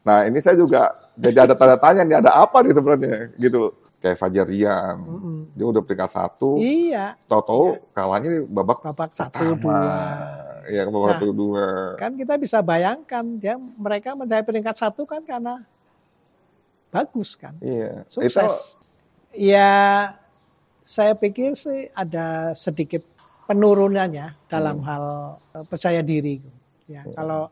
Nah ini saya juga jadi ada tanda tanya nih ada apa nih sebenarnya gitu loh. Kayak Fajar Rian, Mm-mm. dia udah peringkat satu, Iya, tahu-tahu kalahnya di babak babak satu pertama. dua. Iya, babak Nah, satu dua. Kan kita bisa bayangkan ya mereka mencapai peringkat satu kan karena bagus kan, Iya. Itu sukses. Ya, saya pikir sih ada sedikit penurunannya dalam Hmm. hal eh, percaya diri. Ya, Hmm. kalau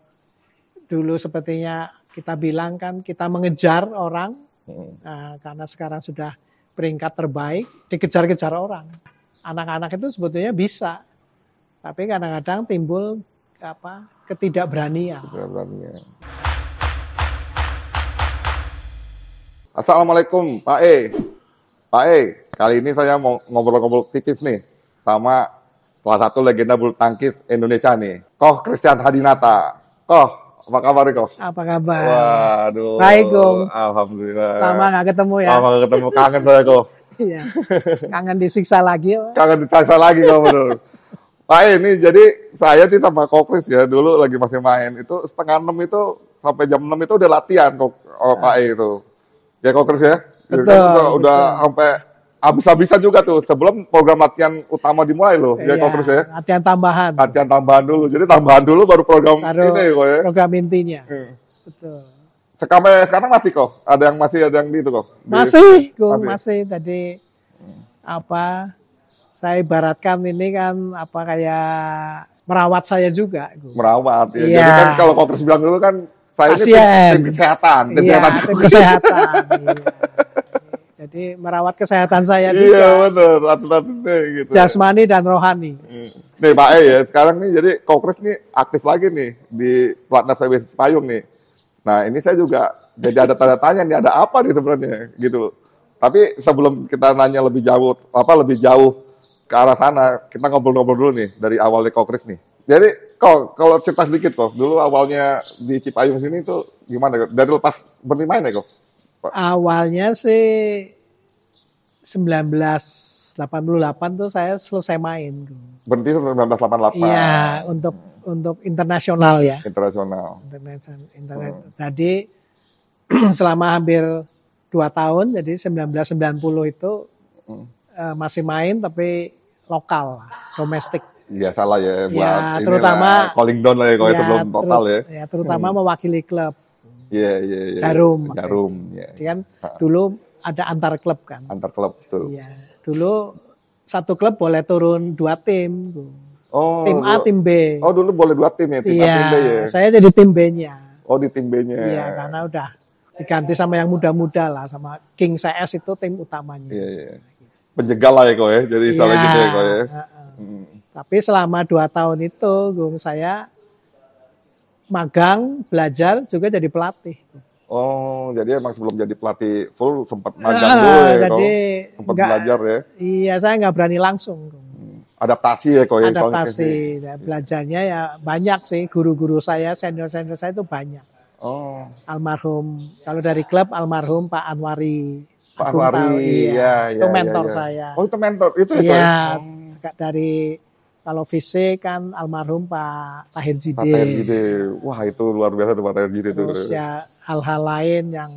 dulu sepertinya kita bilang kan kita mengejar orang Hmm. Nah, karena sekarang sudah peringkat terbaik, dikejar-kejar orang. Anak-anak itu sebetulnya bisa, tapi kadang-kadang timbul apa ketidakberanian. Tidak berani ya. Assalamualaikum Pak E. Pak E, kali ini saya mau ngobrol-ngobrol tipis nih sama salah satu legenda bulu tangkis Indonesia nih, Koh Christian Hadinata. Koh, apa kabar nih Koh? Apa kabar? Waduh. Baik, Gong. Alhamdulillah. Lama nggak ketemu ya? Lama nggak ketemu, kangen saya Koh. Iya. Kangen disiksa lagi. Pak. Kangen ditanya lagi Koh bener. Pak ini jadi saya nih sama Koh Chris ya, dulu lagi masih main, itu setengah enam itu sampai jam enam itu udah latihan Koh, oh, Pak E itu. Ya Koh Chris ya? Jadi Betul, kan udah, udah betul. sampai habis-habisan juga tuh sebelum program latihan utama dimulai loh. Ya Iya, Koh Chris ya? Latihan tambahan. Latihan tambahan dulu. Jadi tambahan dulu baru program Baru ini kok ya. program intinya. Hmm. Betul. Sekarang, sekarang masih kok? Ada yang masih ada yang di itu kok? Di- Masih, Gung, masih. masih. Tadi apa? Saya ibaratkan ini kan apa kayak merawat saya juga. Gung. merawat ya. Iya. Jadi kan kalau Koh Chris bilang dulu kan saya ini tim, Pasien. tim kesehatan, tim Iya, kesehatan. tim kesehatan. iya. Jadi merawat kesehatan saya Iya juga, benar, atlet-atletnya gitu. jasmani dan rohani. Hmm. Nih Pak E ya, sekarang nih jadi Kokres nih aktif lagi nih di Platnas PB Payung nih. Nah ini saya juga jadi ada tanda tanya nih ada apa nih sebenarnya gitu loh. Tapi sebelum kita nanya lebih jauh apa lebih jauh ke arah sana, kita ngobrol-ngobrol dulu nih dari awalnya Kokres nih. Jadi kok kalau cerita sedikit kok, dulu awalnya di Cipayung sini tuh gimana? Dari lepas berhenti main ya kok? Awalnya sih 1988 tuh saya selesai main. Berhenti 1988 Iya, untuk untuk internasional ya. internasional. Internet, internet. Jadi selama hampir dua tahun, jadi 1990 itu Hmm. eh, masih main tapi lokal, domestik. Iya salah ya buat Ya, inilah, terutama- calling down lah ya kalau Ya, sebelum total terut- ya. ya, terutama Hmm. mewakili klub. Iya iya iya. Jarum. Jarum ya. Jadi kan dulu ada antar klub kan. Antar klub tuh. Iya, dulu satu klub boleh turun dua tim, Gung. Oh. tim A, dulu- tim B. Oh dulu boleh dua tim ya, tim A Iya, tim B ya. saya jadi tim B-nya. Oh di tim B-nya. Iya, karena udah diganti sama yang muda-muda lah, sama King CS itu tim utamanya. Iya iya. Penjegal lah ya kok ya. Jadi Iya, gitu ya kok ya. heeh. Hmm. Tapi selama dua tahun itu, Gung, saya magang, belajar, juga jadi pelatih. Oh, jadi emang sebelum jadi pelatih full sempat magang Ah, dulu ya jadi. Sempat nggak- belajar ya. Iya, saya nggak berani langsung. Hmm. Adaptasi ya kok ya. Adaptasi, dan belajarnya ya banyak sih. Guru-guru saya, senior-senior saya itu banyak. Oh, Almarhum, kalau dari klub almarhum Pak Anwari. Pak Anwari, Tahu, iya, Itu iya, mentor iya, iya. saya. oh itu mentor itu ya ya? Iya, Oh. seka- dari kalau fisik kan almarhum Pak Tahir Pak Jide. Tahir Jide. Wah itu luar biasa tuh Pak Tahir Jide tuh. Terus ya hal-hal lain yang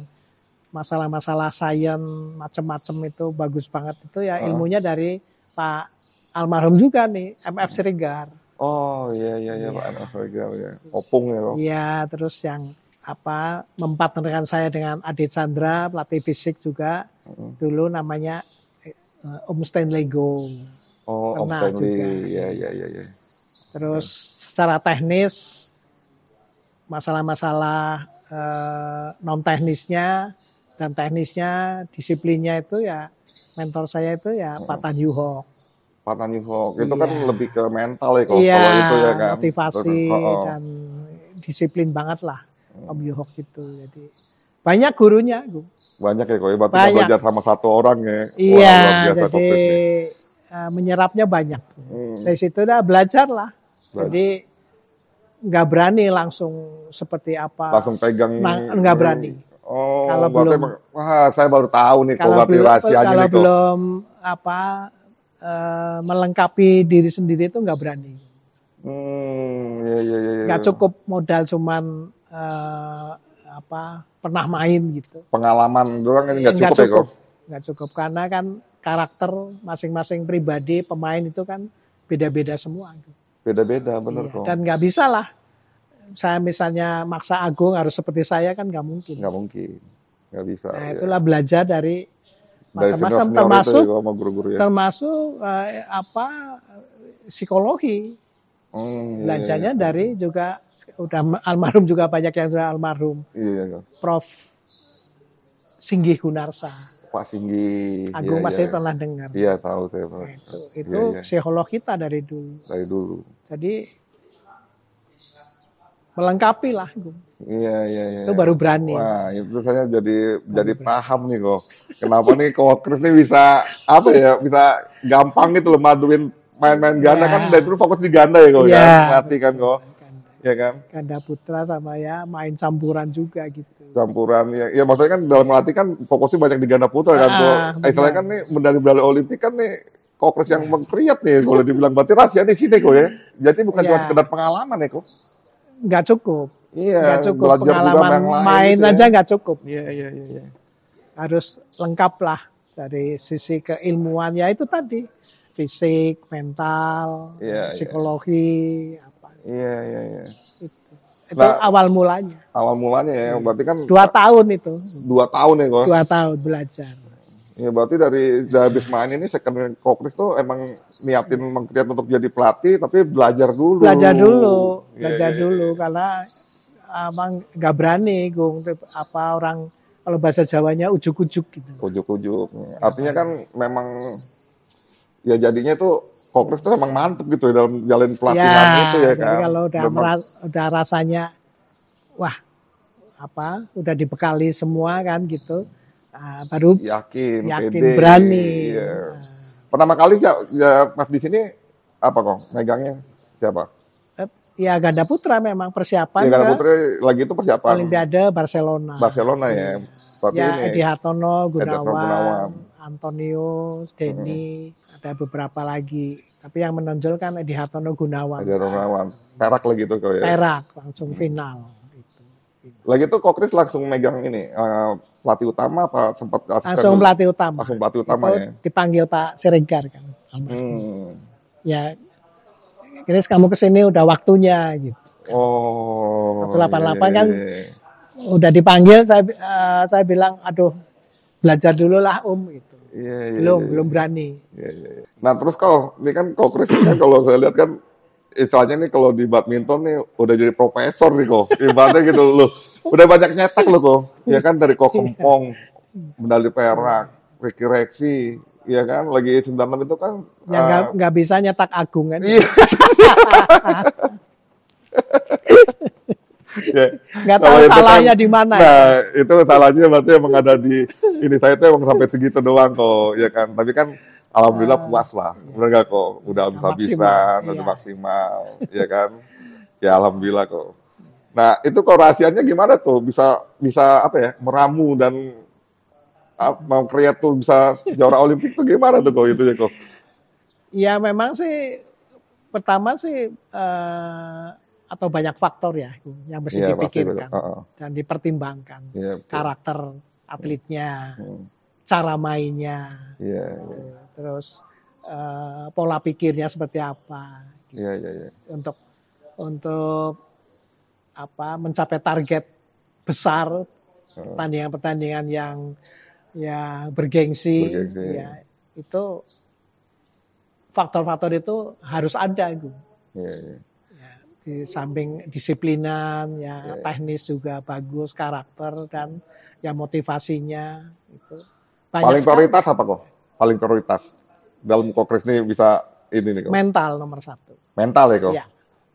masalah-masalah sains macam-macam itu bagus banget itu ya Ah. ilmunya dari Pak almarhum juga nih MF Siregar. Oh iya iya iya Pak Iya. Anas Regal ya. Opung ya kok. Iya, terus yang apa mempartnerkan saya dengan Adit Sandra pelatih fisik juga Mm. dulu namanya eh, Om Stanley Go. Oh Om Pernah Stanley. juga. Iya iya iya iya. Terus secara teknis masalah-masalah eh, non teknisnya dan teknisnya disiplinnya itu ya mentor saya itu ya Pak Tan Yuho. Pak Tan Yuho. Itu kan Iya. lebih ke mental ya kalau Iya, kalau itu ya kan. motivasi Oh, oh. dan disiplin banget lah Hmm. Om Yuho gitu. Jadi banyak gurunya. Banyak ya kok ya. Berarti Banyak. belajar sama satu orang ya. Wah, Iya, biasa jadi Eh, menyerapnya banyak. Hmm. Dari situ udah belajar lah. Belajar. Jadi nggak berani langsung seperti apa. Langsung pegang. Nah, nggak berani. Oh, Kalau belum- emang- wah, saya baru tahu nih kalau berarti belum, rahasianya kalau nih belum apa eh, melengkapi diri sendiri itu nggak berani. Hmm, iya iya iya. iya. Nggak cukup modal cuman eh, apa pernah main gitu. Pengalaman doang ini nggak Nggak cukup, ya kok. Nggak cukup karena kan karakter masing-masing pribadi pemain itu kan beda-beda semua. Beda-beda, bener Iya, kok. Dan nggak bisa lah. Saya misalnya maksa Agung harus seperti saya kan nggak mungkin. Nggak mungkin, nggak bisa. Nah ya. itulah belajar dari macam-macam termasuk ya, sama guru-guru ya. termasuk eh, apa psikologi Hmm, iya, belajarnya iya. dari juga udah almarhum juga banyak yang sudah almarhum Iya, iya. Prof Singgih Gunarsa Pak Singgi. Agung iya, masih iya. pernah dengar Iya tahu saya. Nah, itu itu Iya, iya. psikolog kita dari dulu dari dulu. jadi melengkapi lah Agung. Iya iya iya. itu baru berani Wah itu saya jadi jadi paham nih kok. Kenapa nih kok Chris nih bisa apa ya bisa gampang gitu loh maduin main-main ganda Ya. kan dari dulu fokus di ganda ya kok Iya. ya mati kan kok ya kan? Ganda putra sama ya main campuran juga gitu. Campuran ya ya maksudnya kan dalam melatih kan fokusnya banyak di ganda putra kan Ah, kok benar. istilahnya kan nih medali-medali olimpik kan nih kok Chris yang mengkriat nih kalau dibilang berarti rahasia di sini kok ya. Jadi bukan cuma Ya. sekedar pengalaman ya kok. Nggak cukup. Iya nggak cukup belajar juga pengalaman. yang lain main gitu ya. aja nggak cukup. Iya iya iya iya. harus lengkap lah dari sisi keilmuan. Ya itu tadi. Fisik mental Iya, iya. psikologi apa iya iya iya. Itu itu Nah, awal mulanya. awal mulanya ya berarti kan dua tahun itu. dua tahun ya kok dua tahun belajar. Ya berarti dari dari habis main ini second kokris tuh emang niatin mengkreat untuk jadi pelatih tapi belajar dulu. belajar dulu Iya, belajar iya, dulu iya. karena abang nggak berani gung apa orang kalau bahasa Jawanya ujuk-ujuk gitu. Ujuk-ujuk. Artinya kan memang ya jadinya tuh kokris tuh emang mantep gitu ya dalam jalan pelatihan itu ya jadi kan. kalau udah mera- udah rasanya wah apa udah dibekali semua kan gitu ah, baru yakin, yakin pede. berani Iya. Pertama kali ya, ya pas di sini apa kok megangnya siapa? Ah, ya ganda putra memang persiapan Ya ke Putri lagi itu persiapan Olimpiade Barcelona Barcelona ya. Berarti ya ini Edi Hartono Gunawan. Gunawan, Antonius Denny ada beberapa lagi tapi yang menonjol kan Edi Hartono Gunawan ada Romawan. Perak lagi tuh kok ya. perak langsung final gitu. Lagi tuh Kok Kris langsung megang ini eh, pelatih utama apa sempat langsung pelatih utama langsung pelatih utama Itu ya. dipanggil Pak Siregar kan. Hmm. ya Chris kamu ke sini udah waktunya gitu Oh. 188 kan iya, iya. udah dipanggil saya eh, saya bilang aduh belajar dulu lah om gitu Iya, iya, belum iya. belum berani Iya, iya, iya. Nah terus kok ini kan Kok Kris kan kalau saya lihat kan istilahnya nih kalau di badminton nih udah jadi profesor nih kok. Ibaratnya gitu loh. Udah banyak nyetak loh kok. Ya kan dari kok Kempong, medali perak, Ricky Rexi, ya kan lagi 96 itu kan ya eh, nggak nggak bisa nyetak agung kan Iya. Ya, nggak Kalau tahu kan- salahnya di mana ya. Nah, itu salahnya berarti emang ada di ini saya itu emang sampai segitu doang kok, ya kan. Tapi kan alhamdulillah Ah, puas lah. Benar nggak kok? Udah bisa bisa, udah iya. maksimal, ya kan. Ya alhamdulillah kok. Nah, itu kok rahasianya gimana tuh? Bisa bisa apa ya? Meramu dan ah, mau kreat tuh bisa juara olimpik tuh gimana tuh kok itu ya kok? ya memang sih pertama sih eh, atau banyak faktor ya yang mesti Iya, pasti dipikirkan betul. Heeh. dan dipertimbangkan Iya, betul. karakter atletnya Hmm, cara mainnya Iya, iya, terus eh, pola pikirnya seperti apa iya, iya, iya. untuk untuk apa mencapai target besar pertandingan-pertandingan yang ya bergengsi, Bergengsi. ya itu faktor-faktor itu harus ada Gu. Iya, iya. Di samping disiplinan ya Ya. teknis juga bagus karakter dan ya motivasinya itu Paling sekali. prioritas apa kok? Paling prioritas dalam kokris ini bisa ini nih kok. mental nomor satu Mental ya kok. Iya.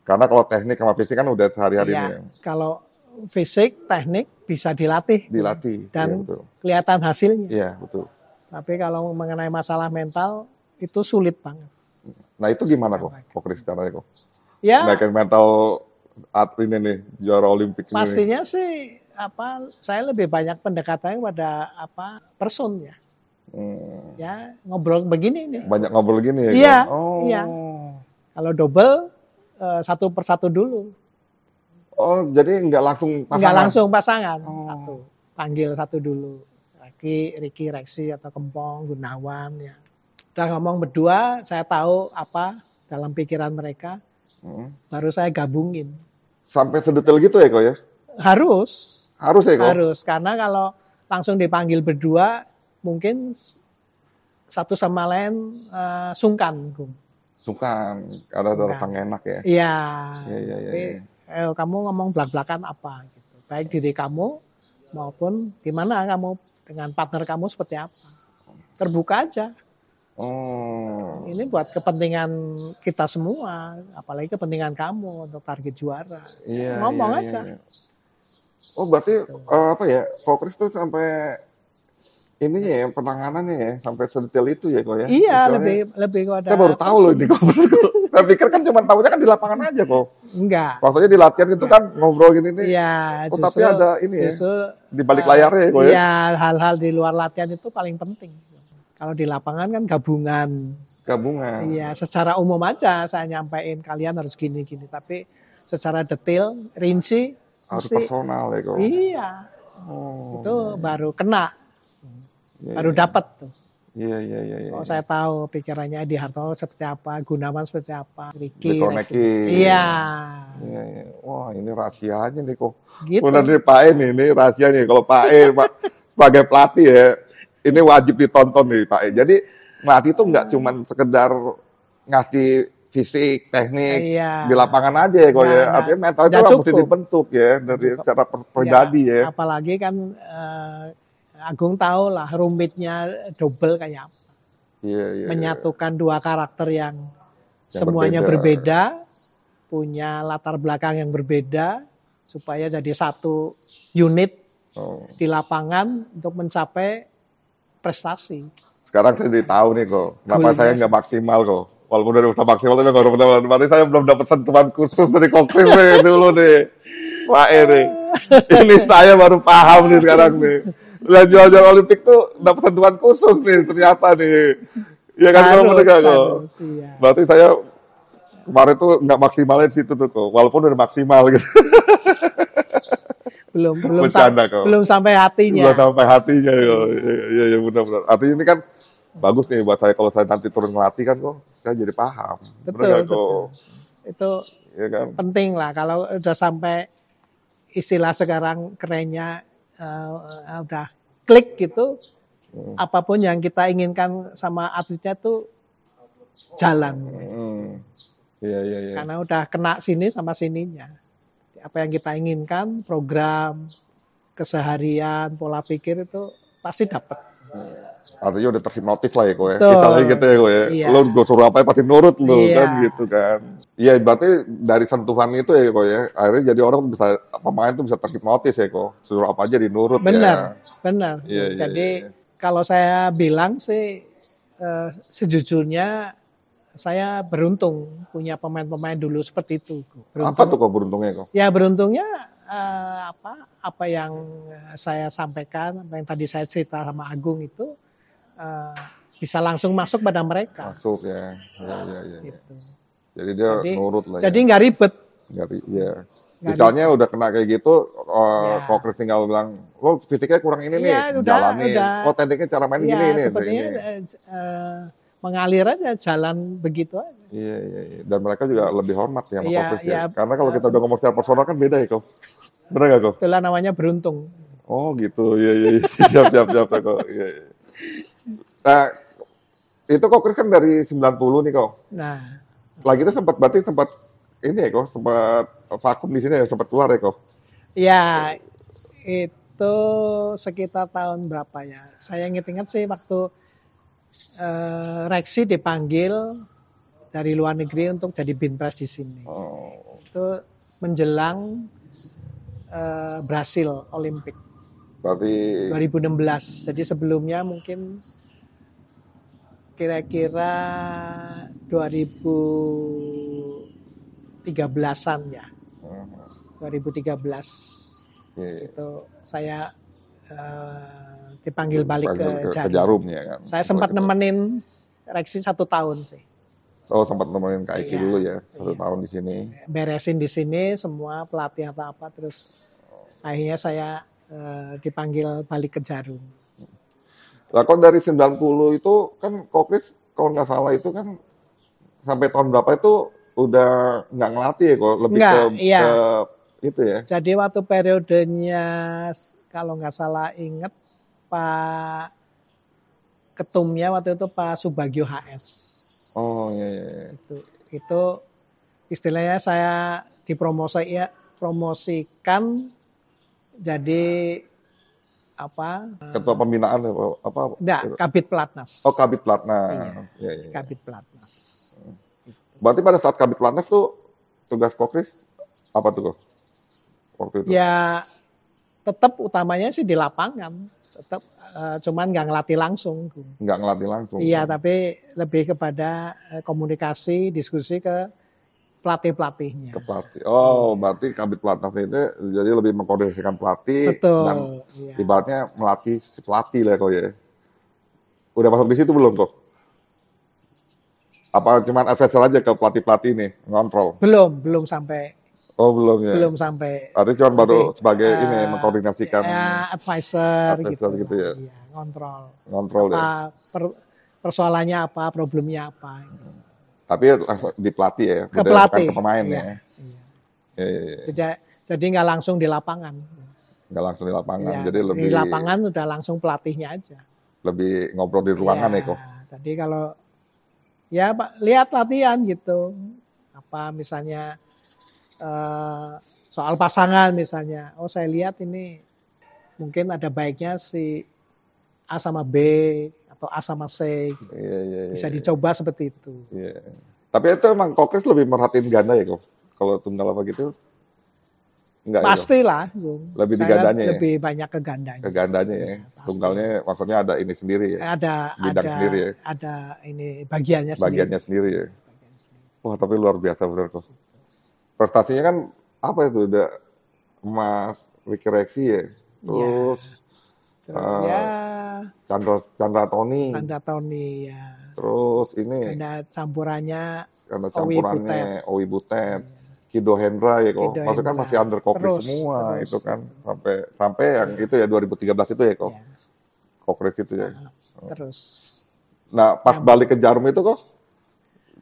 Karena kalau teknik sama fisik kan udah sehari-hari Iya. ini ya. kalau fisik teknik bisa dilatih dilatih. Dan- Iya, betul. kelihatan hasilnya Iya, betul. tapi kalau mengenai masalah mental itu sulit banget Nah, itu gimana kok? Baik. Kokris caranya kok. Ya Naikin mental atlet ini nih, juara olimpik ini. pastinya sih apa saya lebih banyak pendekatannya pada apa person ya Hmm, ya ngobrol begini nih banyak ngobrol gini ya. Iya? Oh. iya. kalau double eh, satu persatu dulu Oh, jadi nggak langsung pasangan? Nggak langsung pasangan, Oh. satu. Panggil satu dulu. Riki, Riki, Reksi, atau Kempong, Gunawan, ya. Udah ngomong berdua, saya tahu apa dalam pikiran mereka, Hmm. baru saya gabungin. Sampai sedetail gitu ya kok ya? Harus, Harus ya kok? harus. Karena kalau langsung dipanggil berdua, mungkin satu sama lain eh, sungkan. Gung. Sungkan, ada nggak enak ya? Iya. Iya, iya, iya. Iya. eh, kamu ngomong belak-belakan apa gitu. Baik diri kamu maupun gimana kamu dengan partner kamu seperti apa. Terbuka aja. Oh, Ini buat kepentingan kita semua, apalagi kepentingan kamu untuk target juara. iya. ngomong iya, aja. iya. Oh, berarti eh, apa ya? Kokris tuh sampai ininya ya, penanganannya ya, sampai sedetail itu ya kok ya? Iya, Istilahnya. lebih lebih kepada Saya baru tahu loh ini kok. Saya pikir kan cuma tahunya kan di lapangan aja kok. Enggak. Maksudnya di latihan itu kan ngobrol gini nih. Iya, Oh, justru tapi ada ini ya, justru di balik eh, layarnya ya kok ya? Iya, hal-hal di luar latihan itu paling penting. Kalau di lapangan kan gabungan. Gabungan. Iya, secara umum aja saya nyampaikan kalian harus gini-gini, tapi secara detail, rinci, Harus mesti personal ya kok. iya, Oh, itu baru kena, iya, baru iya. dapat tuh. Iya, iya, iya. iya. Oh, saya tahu pikirannya Edi Harto seperti apa, Gunawan seperti apa. Reksi. Iya, Iya, iya. Wah, ini rahasianya nih kok. gitu. Benar nih Pak E nih, ini rahasia nih. Kalau Pak E Pak, sebagai pelatih ya, ini wajib ditonton nih Pak E. Jadi ngelatih itu nggak cuman sekedar ngasih fisik, teknik Iya. di lapangan aja ya kok ya. Nah, nah, Artinya mental itu mesti cukup. dibentuk ya dari secara pribadi ya. Apalagi kan eh, Agung tahu lah rumitnya double kayak apa. Iya, iya. menyatukan dua karakter yang, Yang semuanya berbeda. berbeda. punya latar belakang yang berbeda, supaya jadi satu unit Oh. di lapangan untuk mencapai prestasi. Sekarang saya jadi tahu nih kok, kenapa saya nggak maksimal kok. Walaupun udah usaha maksimal tapi nggak dapat Berarti saya belum dapat sentuhan khusus dari kokris nih dulu nih. E nih. Ini saya baru paham nih sekarang nih. Lah jual-jual Olimpik tuh dapat sentuhan khusus nih ternyata nih. Iya kan bener nggak, kok? iya. Berarti saya kemarin tuh nggak maksimalin situ tuh kok. Walaupun udah maksimal gitu. Belum belum Bercanda, sam- kok. belum sampai hatinya. Belum sampai hatinya kok. Iya, iya, iya benar-benar. Artinya ini kan bagus nih buat saya kalau saya nanti turun ngelatih kan kok saya jadi paham. Bener Betul, nggak, betul. kok? Itu Iya kan? penting lah kalau udah sampai istilah sekarang kerennya eh, udah klik gitu Hmm. apa pun yang kita inginkan sama atletnya tuh jalan Hmm. Iya, iya, iya. karena udah kena sini sama sininya apa yang kita inginkan program keseharian pola pikir itu pasti dapat Artinya udah terhipnotis lah ya kok ya. Kita lagi gitu ya kok ya. Iya. Lo gue suruh apa pasti nurut lo Iya. kan gitu kan. Iya berarti dari sentuhan itu ya kok ya. Akhirnya jadi orang bisa pemain tuh bisa terhipnotis ya kok. Suruh apa aja dinurut ya. Benar. benar Iya, iya, jadi iya. kalau saya bilang sih eh, sejujurnya saya beruntung punya pemain-pemain dulu seperti itu Apa tuh kok beruntungnya kok? Ya beruntungnya eh, apa apa yang saya sampaikan, apa yang tadi saya cerita sama Agung itu eh, bisa langsung masuk pada mereka. Masuk ya. Iya, iya, iya. iya. Gitu. Jadi dia Jadi- nurut lah Jadi ya. nggak ribet. Nggak Iya. nggak Misalnya udah kena kayak gitu, uh, Ya. kok Chris tinggal bilang, lo fisiknya kurang ini nih, Iya, udah, jalanin. udah. Kok tekniknya cara main ribet. gini, ya, ini, sepertinya ini. Mengalir aja jalan begitu aja. Iya, iya, iya. Dan mereka juga lebih hormat ya sama Iya, Kok Chris ya. iya. Karena kalau kita udah ngomong secara personal kan beda ya kok. Bener gak kok? Itulah namanya beruntung. Oh gitu, iya, iya, iya. siap, siap, siap ya, kok. Iya, iya. Nah, itu kok Chris kan dari 90 nih kok. Nah, Lagi itu sempat, berarti sempat ini ya kok, sempat vakum di sini ya, sempat keluar ya kok. ya itu sekitar tahun berapa ya? Saya ingat-ingat sih waktu eh, Reksi dipanggil dari luar negeri untuk jadi binpres di sini. Oh, itu menjelang eh, Brasil Olimpik berarti 2016. Jadi sebelumnya mungkin kira-kira 2013-an ya. hmm, 2013 iya, iya. itu saya eh, dipanggil balik ke, Panggil Jarum. Jarum ya kan. Saya sempat ke- nemenin Reksi satu tahun sih. Oh sempat nemenin Kak Iki Iya, dulu ya satu iya. tahun di sini. beresin di sini semua pelatih atau apa terus akhirnya saya eh, dipanggil balik ke Jarum. Lah kok dari 90 itu kan Kokris kalau nggak salah itu kan sampai tahun berapa itu udah nggak ngelatih ya kok lebih Nggak, ke, iya. ke itu ya. Jadi waktu periodenya kalau nggak salah inget Pak ketumnya waktu itu Pak Subagio HS. Oh iya iya. iya. Itu itu istilahnya saya dipromosi ya promosikan jadi apa? Ketua pembinaan apa? Enggak, Kabit Pelatnas. Oh Kabit Platnas. Iya, iya. iya. Kabit Pelatnas. Berarti pada saat Kabit Platnas tuh tugas Kokris apa tuh kok? Waktu itu. Ya tetap utamanya sih di lapangan. Tetap eh, cuman nggak ngelatih langsung. Nggak ngelatih langsung. Iya, tapi lebih kepada eh, komunikasi, diskusi ke pelatih-pelatihnya. ke pelatih. Oh, berarti Kabit Platnas itu jadi lebih mengkoordinasikan pelatih dan Betul. Iya. ibaratnya melatih si pelatih lah kok ya. Udah masuk di situ belum kok? Apa cuman advisor aja ke pelatih-pelatih nih, ngontrol? Belum, belum sampai, Oh, belum ya. belum sampai. Artinya cuma baru Tapi, sebagai eh, ini mengkoordinasikan Ya, advisor, Advisor gitu. gitu ya. Iya, ngontrol. ngontrol ya. Apa per- persoalannya apa, problemnya apa. Tapi langsung di pelatih ya, Ke pelatih. ke pemain Iya. ya. Iya. Iya, iya, iya. Jadi, jadi nggak langsung di lapangan. Nggak langsung di lapangan, Iya, jadi lebih di lapangan udah langsung pelatihnya aja. lebih ngobrol di ruangan ya kok. Jadi kalau ya Pak lihat latihan gitu. Apa misalnya eh, soal pasangan misalnya. Oh saya lihat ini mungkin ada baiknya si A sama B atau A sama C gitu. Iya, iya, iya. bisa dicoba seperti itu. Iya. Tapi itu emang Kokris lebih merhatiin ganda ya kok? Kalau tunggal apa gitu? Enggak ya? Pastilah, Bung. Lebih Saya gandanya ya? Lebih banyak ke gandanya. Ke gandanya ya. Pasti. Tunggalnya maksudnya ada ini sendiri ya. Ada Bidang ada sendiri ya? ada ini bagiannya sendiri. Bagiannya sendiri ya. Wah tapi luar biasa bener kok. Prestasinya kan apa itu udah emas Rexi ya. Terus Terus, eh, ya Chandra Chandra Tony. tanda Tony ya. Terus ini Ada campurannya karena Owi campurannya Owi Butet. Kido Hendra ya kok. Maksudnya kan masih under Terus, semua terus. itu kan. Sampai sampai yang itu ya 2013 itu ya kok. ya, itu ya. terus. Nah, pas balik ke Jarum itu kok,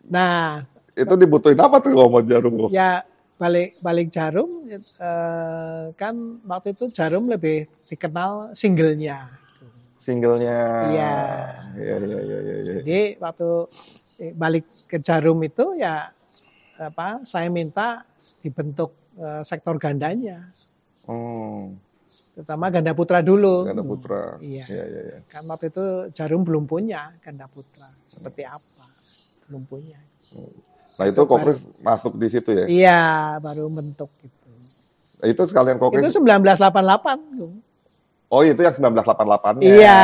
Nah, itu dibutuhin apa tuh kalau mau Jarum ya balik balik jarum eh, kan waktu itu jarum lebih dikenal singlenya. Singlenya. Iya. Iya, iya, iya, iya. iya. Jadi waktu eh, balik ke jarum itu ya apa saya minta dibentuk eh, sektor gandanya, Oh, terutama ganda putra dulu. Ganda Putra. Iya. Iya, iya, iya. Kan waktu itu jarum belum punya ganda putra. Seperti apa? Belum punya. Nah, itu Kokris masuk di situ ya. Iya, baru bentuk gitu. Nah, itu sekalian Itu Kokris. 1988. Bung. Oh, itu yang 1988-nya. Iya,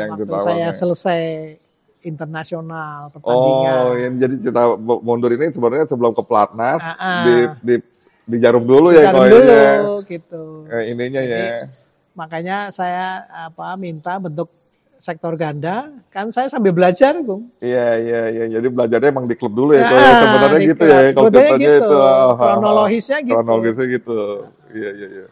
yang waktu saya ya. selesai internasional pertandingan. Oh, yang jadi cerita mundur ini sebenarnya sebelum ke Platnas Ah, ah. di di di Jarum dulu ya Jarum dulu ya. gitu. Eh, ininya ya. Jadi, Makanya saya apa minta bentuk sektor ganda, kan saya sambil belajar, Bung. Iya, iya, iya. Jadi belajarnya emang di klub dulu ya. kok ya. Sebenarnya gitu klub. ya. Konsepnya gitu. itu. Ah, ah, ah. Kronologisnya gitu. Kronologisnya gitu. Iya, iya, iya.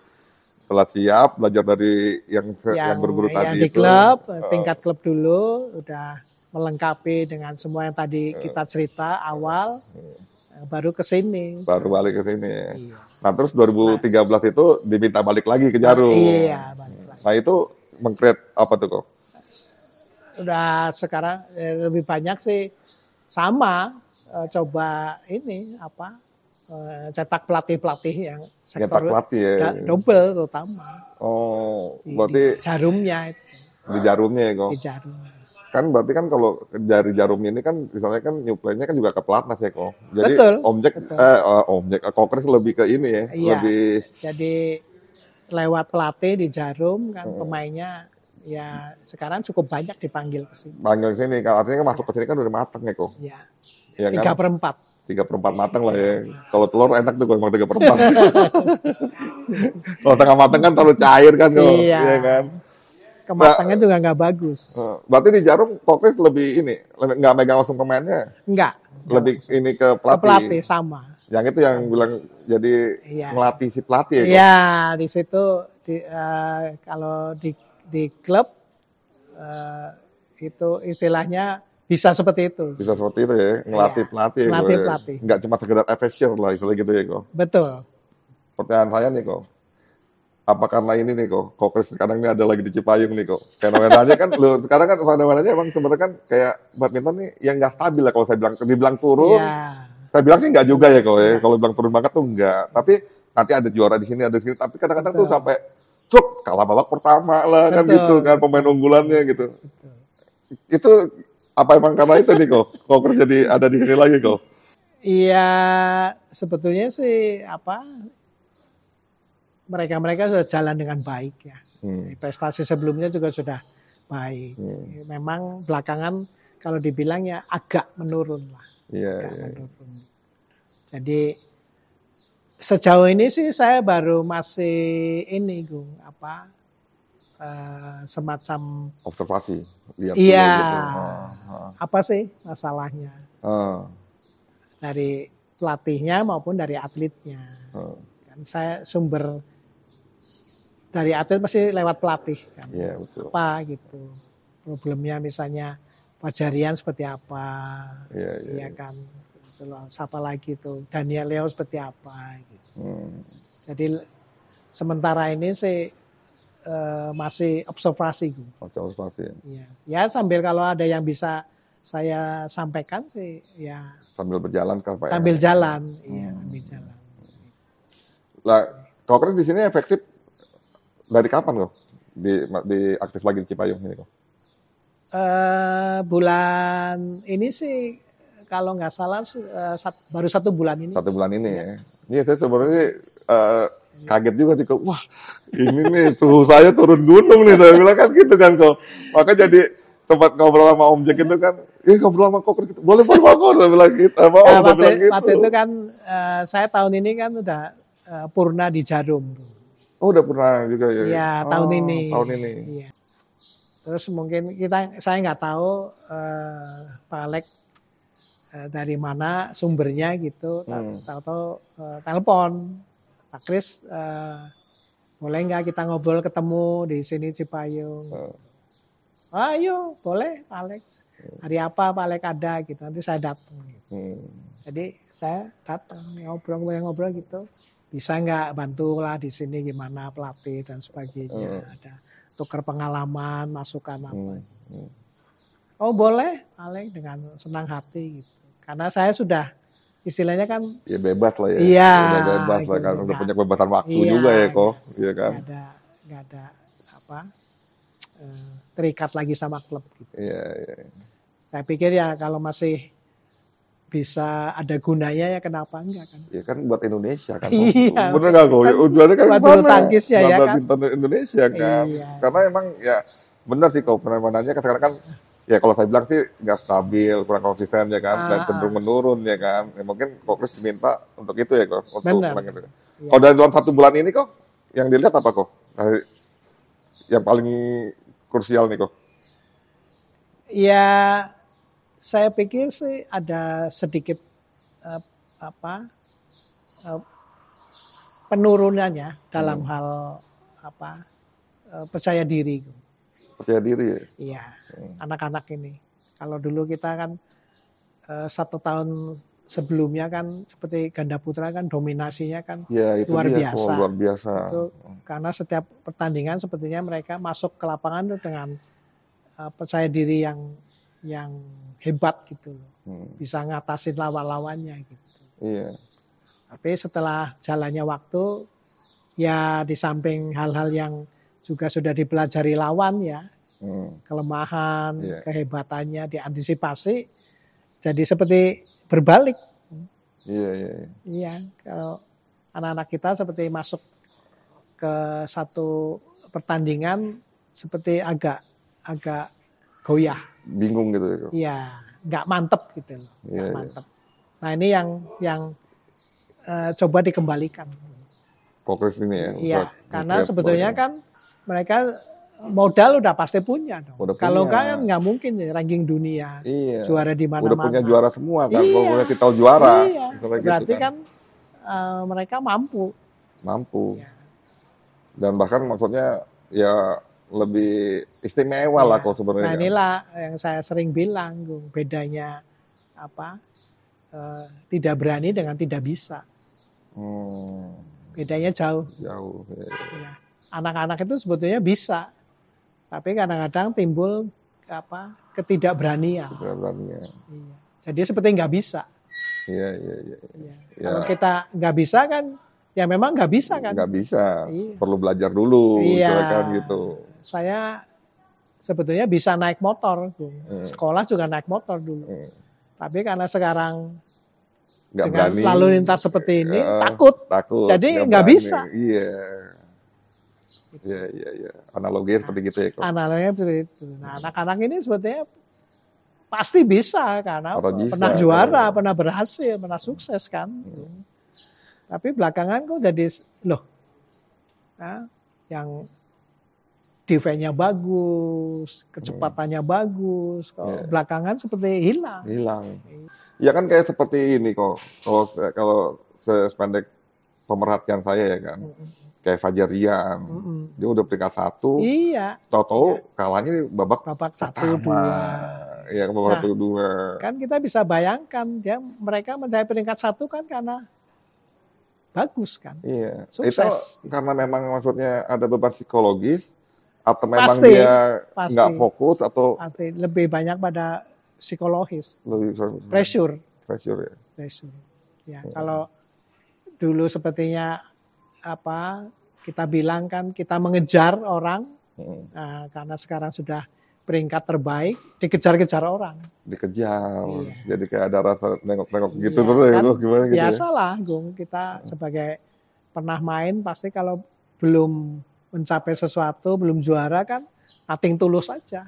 Setelah siap, belajar dari yang yang, berburu yang tadi di itu. klub, tingkat klub dulu, udah melengkapi dengan semua yang tadi kita cerita awal, baru ke sini. Baru balik ke sini ya. Iya. Nah, terus 2013 itu diminta balik lagi ke Jarum. Iya, balik lagi. Nah, itu mengcreate apa tuh kok? Udah sekarang eh, lebih banyak sih sama eh, coba ini apa eh, cetak pelatih pelatih yang sektor pelatih ya. double terutama Oh, di, berarti di jarumnya itu di Jarumnya ya kok. di jarum Kan berarti kan kalau dari Jarum ini kan misalnya kan nyuplainya kan juga ke Platnas ya kok. Jadi Betul, objek betul. eh eh, objek eh, Kokres lebih ke ini ya, Iya. lebih jadi lewat pelatih di jarum kan Hmm. pemainnya ya sekarang cukup banyak dipanggil ke sini panggil ke sini. Kalau artinya kan masuk ke sini kan udah matang ya kok. ya Iya tiga kan? perempat Tiga perempat matang lah ya. Kalau telur enak tuh emang tiga perempat. kalau tengah matang kan terlalu cair kan kok. Iya. kan. kematangan juga nggak bagus. Eh, Berarti di Jarum Kokris lebih ini, nggak megang langsung pemainnya, Enggak. lebih ini ke Ke pelatih. pelatih sama. Yang itu yang bilang jadi Iya. melatih si pelatih ya. Iya, di situ di, eh, kalau di di klub eh, itu istilahnya bisa seperti itu. Bisa seperti itu ya, ngelatih Iya, pelatih. ya, Ko, ngelatih ya. pelatih. Nggak cuma sekedar efisien lah, istilah gitu ya kok. Betul. Pertanyaan saya nih kok, apa karena ini nih kok, Kokris sekarang ini ada lagi di Cipayung nih kok. Fenomenanya kan, lu sekarang kan fenomenanya emang sebenarnya kan kayak badminton nih yang nggak stabil lah kalau saya bilang, dibilang turun, Iya. saya bilang sih nggak juga ya kok ya. Kalau bilang turun banget tuh enggak. Tapi nanti ada juara di sini, ada di sini. Tapi kadang-kadang tuh sampai truk kalah babak pertama lah kan Betul. gitu kan pemain unggulannya gitu. Betul. Itu apa emang karena itu nih kok? Kokris jadi ada di sini lagi kok. Iya, sebetulnya sih apa mereka-mereka sudah jalan dengan baik ya. Hmm. Prestasi sebelumnya juga sudah baik. Hmm. Memang belakangan kalau dibilang ya agak menurun lah, Iya, agak iya. menurun. Jadi sejauh ini sih saya baru masih ini Gung, apa eh, semacam Observasi, lihat Iya. gitu. Ah, ah, apa sih masalahnya ah, dari pelatihnya maupun dari atletnya. ah. Kan saya sumber dari atlet pasti lewat pelatih kan. Iya, betul. Apa gitu. Problemnya misalnya Pajarian seperti apa, Iya, iya. iya kan. Gitu loh. Siapa lagi tuh Daniel Leo seperti apa gitu. Hmm. Jadi sementara ini sih eh, masih observasi gitu. Masih observasi. ya. Iya. Ya sambil kalau ada yang bisa saya sampaikan sih ya Sambil berjalan kan Pak? ya? sambil jalan, iya Hmm. sambil jalan. Lah, Kokres di sini efektif dari kapan kok? Di, di aktif lagi di Cipayung ini kok? Eh, bulan ini sih kalau nggak salah eh, baru satu bulan ini. Satu bulan ini ya. Iya, saya sebenarnya eh, kaget juga sih kok. Wah, ini nih suhu saya turun gunung nih. Saya bilang kan gitu kan kok. Maka jadi tempat ngobrol sama Om Jack itu kan, ya ngobrol sama Kokres gitu. Boleh, boleh, boleh. Saya bilang gitu. Mau, Nah, saya waktu, bilang gitu. waktu itu kan eh, saya tahun ini kan udah eh, purna di Jarum. Oh, udah pernah juga ya? Iya Oh, tahun ini. Tahun ini. Iya. Terus mungkin kita saya nggak tahu eh, Pak Alek dari mana sumbernya gitu. Hmm. Tahu-tahu eh, telepon Pak Kris eh, boleh nggak kita ngobrol ketemu di sini Cipayung. Oh. Ayo boleh Pak Alex. Hari apa Pak Alex ada gitu. Nanti saya datang. Hmm. Jadi saya datang ngobrol-ngobrol gitu. Bisa nggak bantu lah di sini gimana pelatih dan sebagainya. Hmm. Ada tukar pengalaman, masukan apa. Hmm. Hmm. Oh boleh, Alex dengan senang hati gitu. Karena saya sudah istilahnya kan Ya bebas lah ya. Iya, Udah bebas lah kan. Udah punya kebebasan waktu Iya, juga ya kok. Iya kan. nggak ada nggak ada apa eh, terikat lagi sama klub gitu. Iya, iya. Saya pikir ya kalau masih bisa ada gunanya ya kenapa enggak kan? Ya kan buat Indonesia kan. Iya. Bener nggak kok? Kan Tujuannya kan buat ke bulu tangkis ya, Buat ya kan? Indonesia kan. Iya. Karena emang ya benar sih kok penampilannya kadang-kadang kan ya kalau saya bilang sih nggak stabil, kurang konsisten ya kan, dan Ah, cenderung menurun ya kan. Ya, mungkin Kokris diminta untuk itu ya kok, untuk Benar. gitu. Iya. Kalau dari dalam satu bulan ini kok, yang dilihat apa kok? Dari- Yang paling krusial nih kok. Ya saya pikir sih ada sedikit eh, apa eh, penurunannya dalam Hmm. hal apa eh, percaya diri. Percaya diri ya. Iya, Hmm. anak-anak ini. Kalau dulu kita kan eh, satu tahun sebelumnya kan seperti ganda putra kan dominasinya kan Ya itu Luar dia biasa. kok, luar biasa. itu karena setiap pertandingan sepertinya mereka masuk ke lapangan tuh dengan eh, percaya diri yang yang hebat gitu loh. Hmm. bisa ngatasin lawan-lawannya gitu. Iya. Tapi setelah jalannya waktu ya di samping hal-hal yang juga sudah dipelajari lawan ya Hmm. kelemahan, Iya. kehebatannya diantisipasi jadi seperti berbalik. Iya, iya, iya. Iya, kalau anak-anak kita seperti masuk ke satu pertandingan seperti agak agak goyah. Bingung gitu ya. Iya, nggak mantep gitu loh, nggak Iya, mantep. Nah ini yang yang eh, coba dikembalikan. Kokris ini ya. Iya, karena sebetulnya kan mereka modal udah pasti punya dong. Udah Kalau kan nggak mungkin ya ranking dunia Iya. juara di mana-mana. Udah punya juara semua kan, Iya. kalau titel juara. Iya. gitu Berarti kan, eh, mereka mampu. mampu. Ya. Dan bahkan maksudnya ya lebih istimewa lah Iya. kalau sebenarnya. Nah kan. inilah yang saya sering bilang, Gung, bedanya apa? eh, tidak berani dengan tidak bisa. Hmm, Bedanya jauh. jauh. ya. Ya. Anak-anak itu sebetulnya bisa, tapi kadang-kadang timbul apa ketidakberanian. Tidak berani ya. Iya. Jadi seperti nggak bisa. Iya, iya, iya. Iya. Ya. Kalau kita nggak bisa kan, ya memang nggak bisa kan. Nggak bisa. Iya. Perlu belajar dulu, Iya. silakan gitu. Saya sebetulnya bisa naik motor. Hmm. sekolah juga naik motor dulu. Hmm. Tapi karena sekarang Nggak dengan berani. lalu lintas seperti ini Eh, takut. Takut. Jadi nggak bisa. Iya. Iya, iya, iya. Analoginya seperti gitu ya. Kok. Analoginya seperti itu. Nah, anak-anak ini sebetulnya pasti bisa karena bisa, pernah juara, kalau- pernah berhasil, pernah sukses kan. Tapi belakangan kok jadi loh, nah, yang defense-nya bagus, kecepatannya bagus, kok Iya. belakangan seperti hilang. Hilang. Ya kan kayak seperti ini kok. Kalau kalau sependek pemerhatian saya ya kan. Mm-mm. Kayak Fajar Rian. Mm-mm. Dia udah peringkat satu. Iya, Tahu-tahu kalahnya di babak babak satu pertama. dua. Iya, babak Nah, satu dua. Kan kita bisa bayangkan ya mereka mencapai peringkat satu kan karena bagus kan. Iya. Sukses. Itu karena memang maksudnya ada beban psikologis atau memang Pasti, dia pasti. nggak fokus atau Pasti lebih banyak pada psikologis, lebih pressure, pressure ya. pressure. Ya, Hmm. kalau dulu sepertinya apa kita bilang kan kita mengejar orang Hmm. nah, karena sekarang sudah peringkat terbaik dikejar-kejar orang. Dikejar. Iya. Jadi kayak ada rasa nengok-nengok gitu Iya, terus ya, kan lu gimana gitu ya. Biasalah, Gung, kita sebagai pernah main pasti kalau belum mencapai sesuatu, belum juara kan nating tulus saja.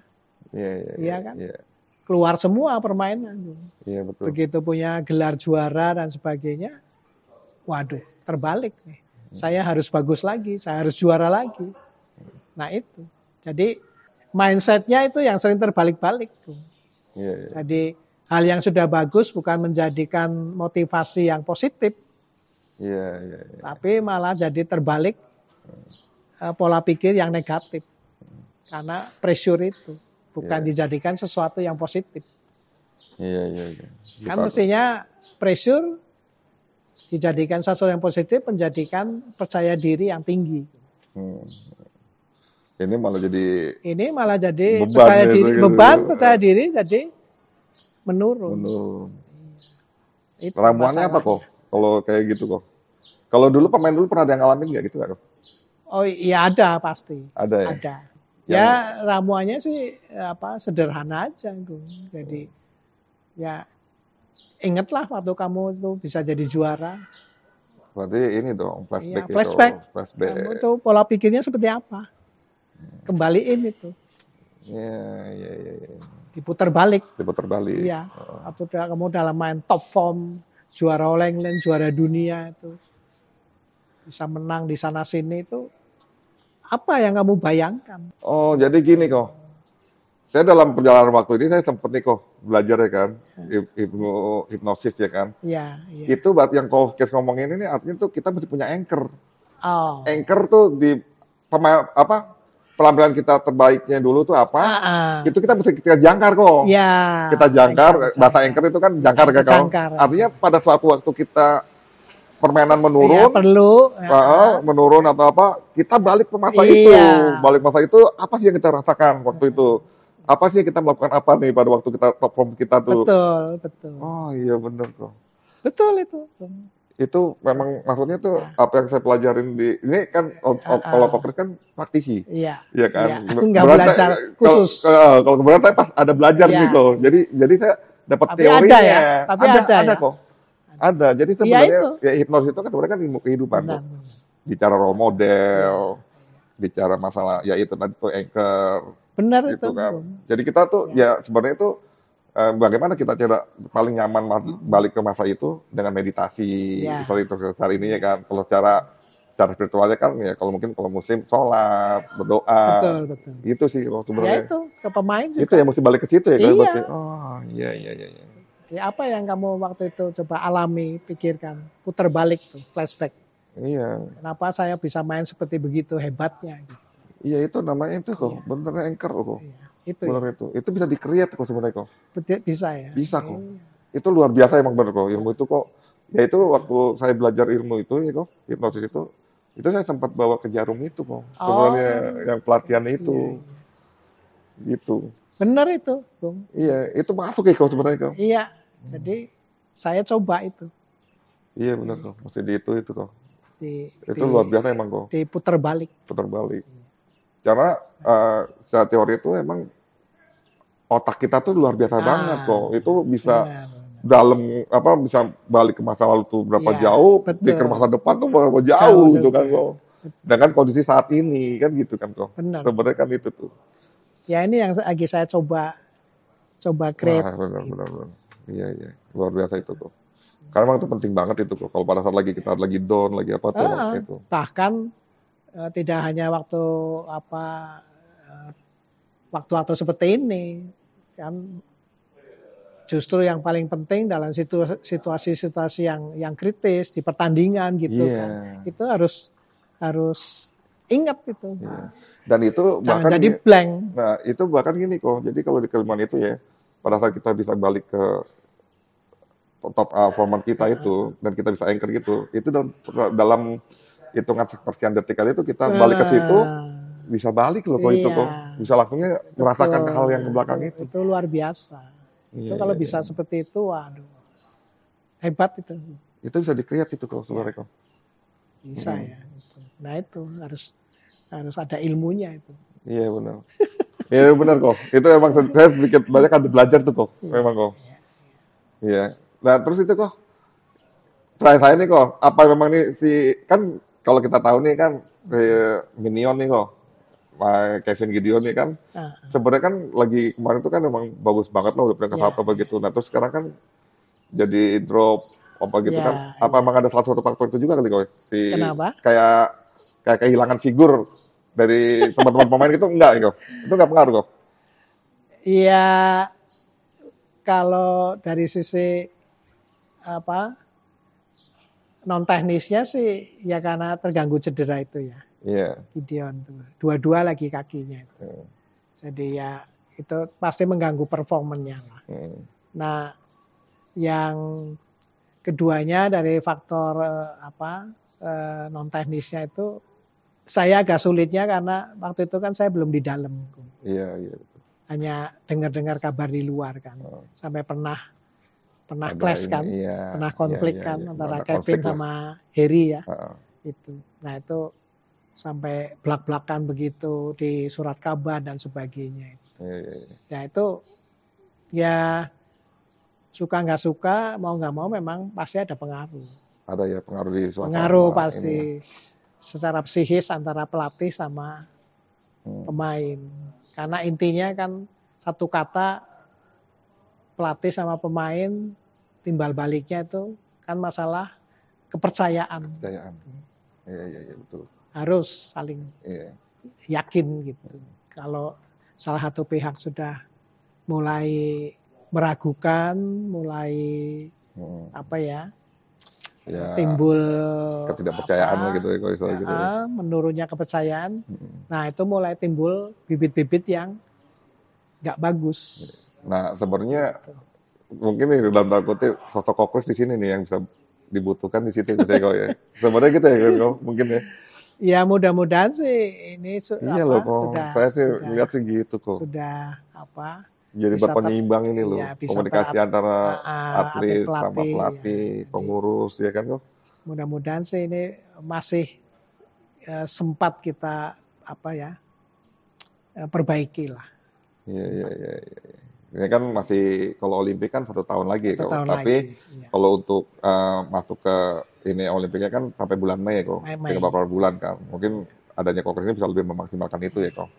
Iya, iya, Iya kan? Iya, Keluar semua permainan. Gung. iya betul. begitu punya gelar juara dan sebagainya, waduh, terbalik nih. Saya harus bagus lagi, saya harus juara lagi. Nah itu, jadi mindsetnya itu yang sering terbalik-balik. tuh. Iya, iya. Jadi hal yang sudah bagus bukan menjadikan motivasi yang positif, Iya, iya, iya. tapi malah jadi terbalik eh, pola pikir yang negatif. Karena pressure itu bukan Iya. dijadikan sesuatu yang positif. Iya, iya, iya. Kan Bukan- mestinya pressure dijadikan sesuatu yang positif, menjadikan percaya diri yang tinggi. Hmm. Ini malah jadi Ini malah jadi Beban percaya ya, diri, gitu. beban percaya diri jadi menurun. menurun. Itu Ramuannya apa kok? Kalau kayak gitu kok? Kalau dulu pemain dulu pernah ada yang ngalamin nggak gitu nggak kok? Oh iya ada pasti, Ada ya. ada. Yang- Ya ramuannya sih apa sederhana aja, Gung. Jadi ya ingatlah waktu kamu itu bisa jadi juara. Berarti ini dong flashback Iya, itu. flashback. Flashback. Kamu itu pola pikirnya seperti apa? Kembaliin itu, Iya, iya, iya. iya. diputar balik. Diputar balik. Iya. Oh. atau da- kamu dalam main top form, juara All England, juara dunia itu bisa menang di sana sini itu apa yang kamu bayangkan? Oh, jadi gini kok. Saya dalam perjalanan waktu ini saya sempat nih kok belajar ya kan, hip- hipno- hipnosis ya kan. Ya, ya. Itu buat yang kau ngomongin ini artinya tuh kita mesti punya anchor. Oh. Anchor tuh di pema- apa penampilan kita terbaiknya dulu tuh apa? Ah, ah. Itu kita mesti kita jangkar kok. Ya. kita jangkar, Anchor, bahasa anchor itu kan jangkar kan kalau Jangkar. artinya pada suatu waktu kita permainan Ya, menurun, perlu. Ya. uh, menurun atau apa, kita balik ke masa Iya. itu, balik masa itu apa sih yang kita rasakan waktu itu? Apa sih yang kita melakukan apa nih pada waktu kita top form kita tuh? Betul, betul. Oh iya bener kok. Betul itu. Itu memang maksudnya tuh Ya. apa yang saya pelajarin di ini kan o- o- Ah, ah. kalau kokres kan praktisi, Iya. ya kan. Iya, Ber- nggak berarti- belajar kalau- khusus. eh, Kalau kemudian saya pas ada belajar Iya. nih kok. Jadi jadi saya dapat teorinya. ada ya, tapi ada ya. kok. Ada. Jadi Iya, sebenarnya itu. ya hipnosis itu kan sebenarnya kan ilmu kehidupan Benar. Bicara role model, bicara masalah ya itu tadi tuh anchor Benar itu. gitu kan. Bung. Jadi kita tuh ya sebenarnya itu eh, bagaimana kita cara paling nyaman mas- balik ke masa itu dengan meditasi Iya. seperti itu saat ini ya kan. Kalau secara secara spiritualnya kan ya kalau mungkin kalau muslim sholat berdoa betul betul. itu sih kalau Ya sebenarnya itu ke pemain juga. itu ya mesti balik ke situ ya kan Iya. berarti oh iya iya iya iya. Ya, apa yang kamu waktu itu coba alami, pikirkan, putar balik tuh, flashback. iya Kenapa saya bisa main seperti begitu hebatnya? Gitu. Iya itu namanya itu kok Iya. bener anchor kok Iya, itu ya, bener itu itu bisa di create kok sebenarnya kok bisa ya. Bisa kok. Iya. itu luar biasa emang bener kok ilmu itu kok ya itu waktu saya belajar ilmu itu ya kok hipnosis itu itu saya sempat bawa ke jarum itu kok sebenarnya yang pelatihan itu Oh. Iya, iya. gitu Bener itu, Bung. iya itu masuk ya kok sebenarnya kok Iya. Jadi saya coba itu iya bener kok mesti di itu itu kok di itu di- luar biasa emang kok diputar balik. putar balik karena eh, secara teori itu emang otak kita tuh luar biasa Ah. banget kok itu bisa Benar, benar. dalam apa bisa balik ke masa lalu tuh berapa Iya, jauh, betul. ke masa depan tuh berapa jauh, Jauh, gitu kan kok. Dengan kondisi saat ini kan gitu kan kok. Benar. Sebenarnya kan itu tuh. Ya ini yang lagi saya coba coba create. Wah, benar, benar, benar. Iya, iya. Luar biasa itu kok. Karena emang itu penting banget itu kok. Kalau pada saat lagi kita lagi down, lagi apa tuh Ah. itu. Bahkan eh, tidak hanya waktu apa eh, waktu-waktu seperti ini kan justru yang paling penting dalam situ- situasi-situasi yang yang kritis di pertandingan gitu Iya. kan itu harus harus ingat itu Iya. Dan itu jangan bahkan jadi blank nah, itu bahkan gini kok. Jadi kalau di kelemahan itu ya, pada saat kita bisa balik ke top uh, format kita itu dan kita bisa anchor gitu, itu dalam, dalam hitungan sepersekian detik kali itu kita balik ke situ bisa balik loh kok itu Iya. kok bisa langsungnya merasakan hal yang ke belakang itu. itu luar biasa Iya, itu kalau iya, bisa iya. seperti itu waduh hebat itu itu bisa di create itu kok sebenarnya kok. bisa Hmm. ya itu. nah itu harus harus ada ilmunya itu Iya benar. Iya benar kok. Itu emang saya sedikit banyak ada belajar tuh kok. Iya. Memang kok. Iya. Nah terus itu kok. Terakhir saya nih kok. Apa memang nih si kan kalau kita tahu nih kan Minion nih kok. Kevin Gideon nih kan Nah, sebenarnya kan lagi kemarin tuh kan emang bagus banget loh udah peringkat Iya. satu begitu. Nah terus sekarang kan jadi drop apa gitu Iya, kan. Apa emang ada salah satu faktor itu juga kali kok? Si kenapa kayak kayak kehilangan figur dari teman-teman pemain itu enggak kok. Itu enggak pengaruh kok. Iya, kalau dari sisi apa non teknisnya sih ya karena terganggu cedera itu ya Iya. Gideon tuh dua-dua lagi kakinya Hmm. jadi ya itu pasti mengganggu performanya lah. Hmm. Nah yang keduanya dari faktor eh, apa non teknisnya itu saya agak sulitnya karena waktu itu kan saya belum di dalam Iya, iya. hanya dengar-dengar kabar di luar kan Oh, sampai pernah pernah ada clash ini, kan Iya, pernah iya, konflik iya, kan iya. antara Kevin konflik lah. sama Harry ya Heeh. itu nah itu sampai belak-belakan begitu di surat kabar dan sebagainya Iya, iya, iya. ya itu ya suka nggak suka mau nggak mau memang pasti ada pengaruh Ada ya pengaruh di suasana. pengaruh ini. pasti secara psikis antara pelatih sama Hmm. pemain karena intinya kan satu kata pelatih sama pemain timbal baliknya itu kan masalah kepercayaan Kepercayaan. Iya, iya, iya, betul. harus saling Iya. yakin gitu kalau salah satu pihak sudah mulai meragukan mulai Hmm. apa ya Ya, timbul ketidakpercayaan apa, gitu ya kalau gitu. ya. ah, menurunnya kepercayaan Hmm. nah itu mulai timbul bibit-bibit yang nggak bagus Nah, sebenarnya mungkin nih dalam tanda kutip sosok di sini nih yang bisa dibutuhkan di situ saya kok ya. Sebenarnya gitu ya kok mungkin ya. Ya mudah-mudahan sih ini su- Iya apa, loh kok. sudah Saya sih sudah, lihat sih gitu kok. sudah apa Jadi bisa buat ter- penyeimbang ini loh. bisa Komunikasi ter- antara ah, atlet sama pelatih, pelatih, ya. pengurus ya kan kok. mudah-mudahan sih ini masih eh, sempat kita apa ya eh, perbaiki lah Iya iya iya. iya. Ini kan masih kalau Olimpik kan satu tahun lagi satu kok. tahun Tapi lagi. Iya. kalau untuk eh, masuk ke ini Olimpiknya kan sampai bulan Mei kok. Tinggal beberapa bulan kan. Mungkin adanya kokres ini bisa lebih memaksimalkan itu ya kok.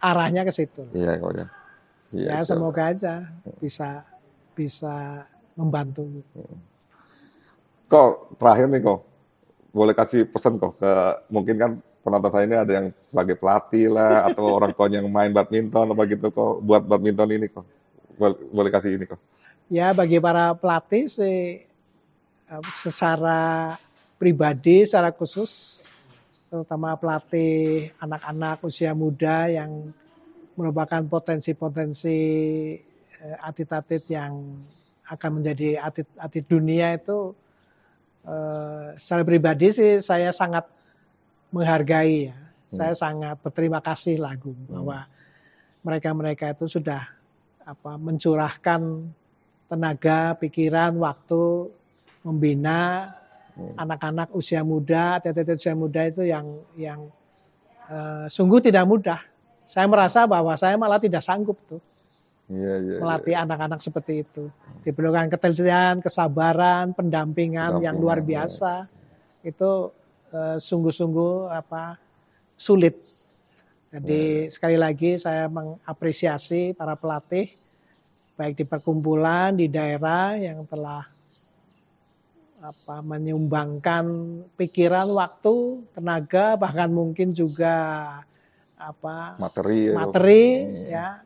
Arahnya ke situ. Iya kok ya. Iya, ya semoga aja bisa bisa membantu. Kok terakhir nih kok boleh kasih pesan kok ke mungkin kan penonton saya ini ada yang sebagai pelatih lah atau orang tua yang main badminton apa gitu kok buat badminton ini kok boleh, boleh kasih ini kok. Ya bagi para pelatih sih secara pribadi secara khusus terutama pelatih anak-anak usia muda yang merupakan potensi-potensi eh, atlet-atlet yang akan menjadi atlet-atlet dunia itu Eh, secara pribadi sih saya sangat menghargai ya. Hmm. Saya sangat berterima kasih lagu hmm. bahwa mereka-mereka itu sudah apa mencurahkan tenaga, pikiran, waktu membina hmm. anak-anak hmm. usia muda, atlet usia muda itu yang yang uh, sungguh tidak mudah. Saya merasa bahwa saya malah tidak sanggup tuh Iya, iya, melatih anak-anak iya. seperti itu. Diperlukan ketelitian, kesabaran, pendampingan yang luar iya. biasa. Itu uh, sungguh-sungguh apa sulit. Jadi iya. sekali lagi saya mengapresiasi para pelatih baik di perkumpulan di daerah yang telah apa menyumbangkan pikiran, waktu, tenaga, bahkan mungkin juga apa materi, materi ya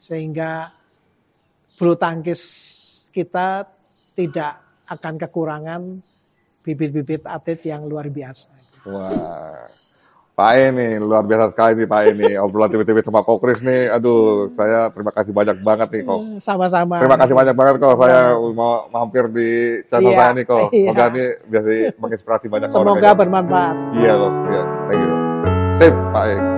sehingga bulu tangkis kita tidak akan kekurangan bibit-bibit atlet yang luar biasa. Wah, Pak E nih luar biasa sekali nih Pak E nih obrolan tiba-tiba sama Kok Kris nih, aduh saya terima kasih banyak banget nih kok. Hmm, sama-sama. Terima kasih banyak banget kok saya mau mampir di channel iya, saya nih kok. Iya. Semoga ini bisa menginspirasi banyak Semoga orang. Semoga bermanfaat. Iya kok, iya. thank you. Sip Pak E.